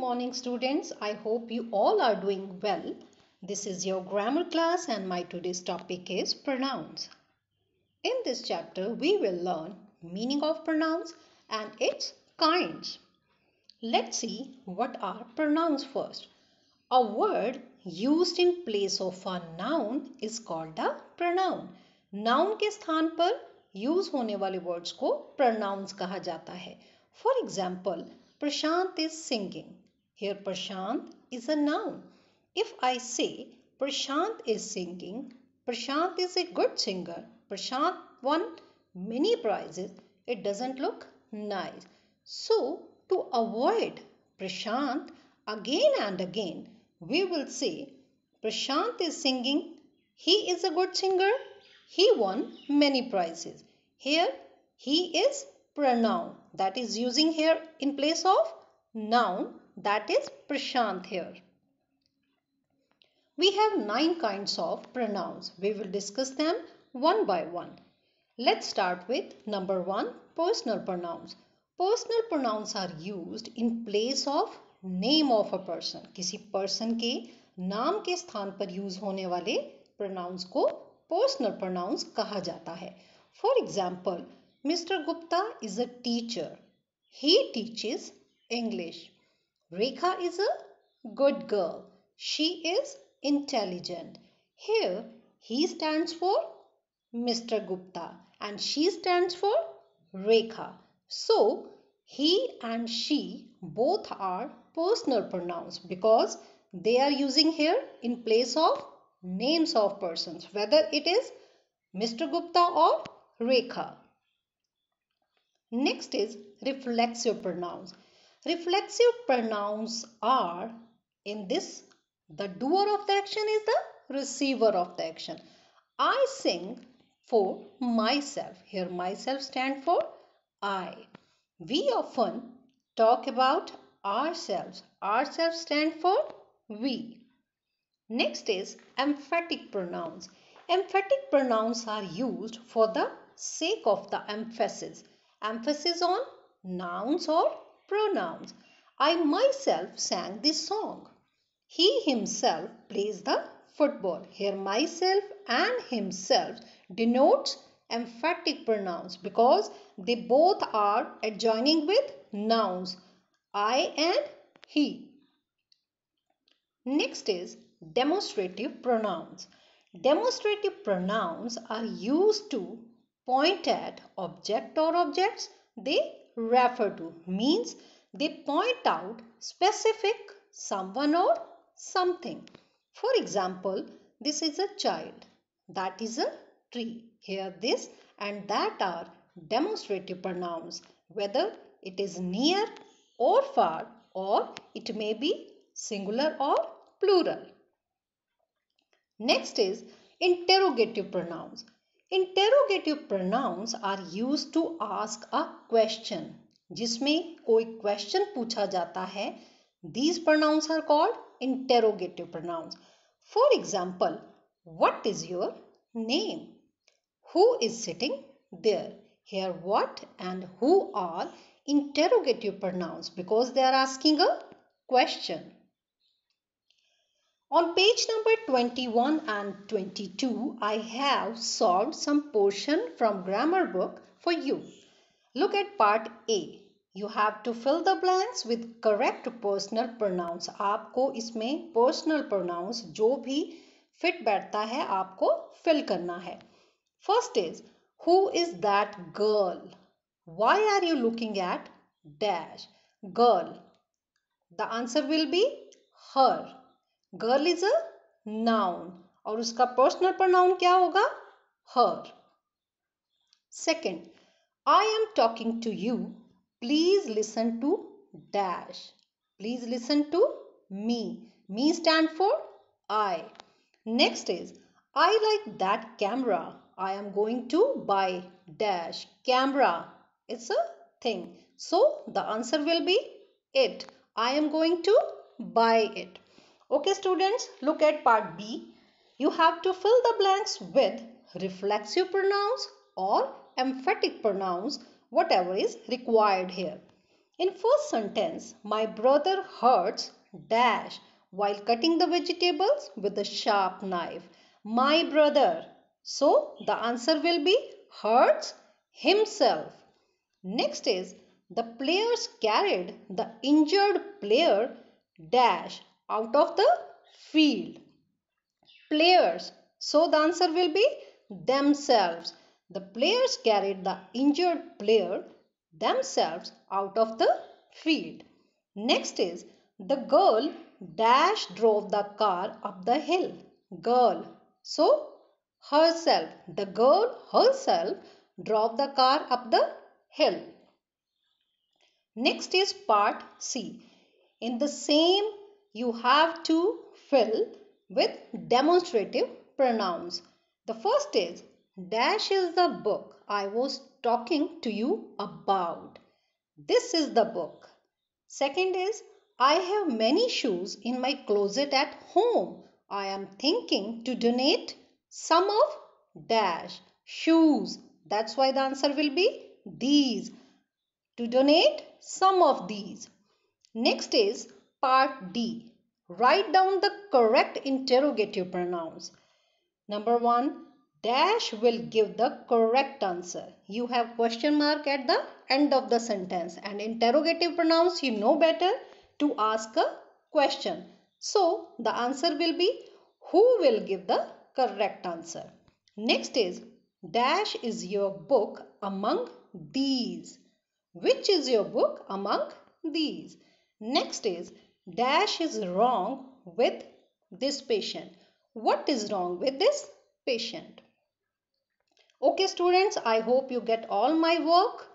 morning students. I hope you all are doing well. This is your grammar class and my today's topic is pronouns. In this chapter we will learn meaning of pronouns and its kinds. Let's see what are pronouns first. A word used in place of a noun is called a pronoun. Noun के स्थान पर use होने वाले words को pronouns कहा जाता है For example, Prashant is singing. Here Prashant is a noun. If I say Prashant is singing, Prashant is a good singer. Prashant won many prizes. It doesn't look nice. So to avoid Prashant again and again, we will say Prashant is singing. He is a good singer. He won many prizes. Here he is pronoun that is using here in place of noun that is Prashant here. We have nine kinds of pronouns. We will discuss them one by one. Let's start with number one personal pronouns. Personal pronouns are used in place of name of a person. किसी person के नाम के स्थान पर use होने वाले pronouns को personal pronouns कहा जाता है. For example, Mr. Gupta is a teacher. He teaches English. Rekha is a good girl. She is intelligent. Here, he stands for Mr. Gupta and she stands for Rekha. So, he and she both are personal pronouns because they are using here in place of names of persons, whether it is Mr. Gupta or Rekha. Next is reflexive pronouns. Reflexive pronouns are in this the doer of the action is the receiver of the action. I sing for myself. Here myself stand for I. We often talk about ourselves. Ourselves stand for we. Next is emphatic pronouns. Emphatic pronouns are used for the sake of the emphasis emphasis on nouns or pronouns. I myself sang this song. He himself plays the football. Here myself and himself denotes emphatic pronouns because they both are adjoining with nouns. I and he. Next is demonstrative pronouns. Demonstrative pronouns are used to point at object or objects they refer to means they point out specific someone or something. For example, this is a child, that is a tree. Here this and that are demonstrative pronouns whether it is near or far or it may be singular or plural. Next is interrogative pronouns. Interrogative pronouns are use to ask a question जिसमें कोई question पूछा जाता है। These pronouns are called interrogative pronouns for example what is your name who is sitting there here what and who are interrogative pronouns because they are asking a question on page number 21 and 22, I have solved some portion from grammar book for you. Look at part A. You have to fill the blanks with correct personal pronouns. आपको इसमें personal pronouns जो भी fit बैठता है आपको fill करना है. First is, who is that girl? Why are you looking at dash? Girl. The answer will be her. Girl is a noun और उसका पर्सनल प्रोनाउन क्या होगा हर second I am talking to you please listen to dash please listen to me me stand for I next is I like that camera I am going to by dash camera it's a thing so the answer will be it i am going to buy it Okay students, look at part B. You have to fill the blanks with reflexive pronouns or emphatic pronouns, whatever is required here. In first sentence, my brother hurts dash while cutting the vegetables with a sharp knife. My brother. So the answer will be hurts himself. Next is the players carried the injured player dash out of the field. Players. So the answer will be themselves. The players carried the injured player themselves out of the field. Next is the girl dash drove the car up the hill. Girl. So herself. The girl herself drove the car up the hill. Next is part C. In the same you have to fill with demonstrative pronouns. The first is dash is the book I was talking to you about. This is the book. Second is I have many shoes in my closet at home. I am thinking to donate some of dash shoes. That's why the answer will be these. To donate some of these. Next is part D. Write down the correct interrogative pronouns. Number 1 dash will give the correct answer. You have question mark at the end of the sentence and interrogative pronouns you know better to ask a question. So the answer will be who will give the correct answer. Next is dash is your book among these. Which is your book among these? Next is dash is wrong with this patient. What is wrong with this patient? Okay students, I hope you get all my work.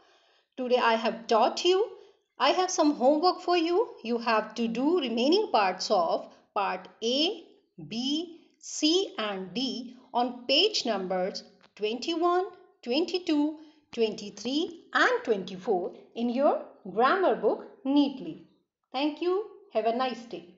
Today I have taught you. I have some homework for you. You have to do remaining parts of part A, B, C and D on page numbers 21, 22, 23 and 24 in your grammar book neatly. Thank you. Have a nice day.